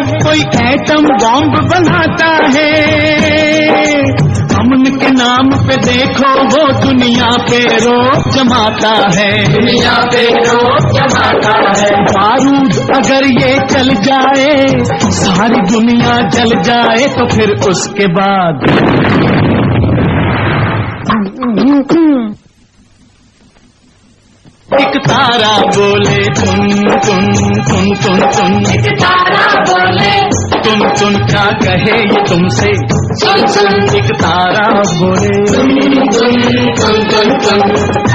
कोई atom bomb बनाता है। अमन के नाम पे देखो वो दुनिया पे रोक जमाता है। दुनिया पे रोक जमाता है। बारूद अगर ये चल जाए सारी दुनिया जल जाए तो फिर उसके बाद। एक तारा बोले तुम तुम तुम तुम तुम। एक तारा तुम क्या कहे ये तुमसे? सुन सुन एक तारा बोले। तुम तुम तुम तुम तुम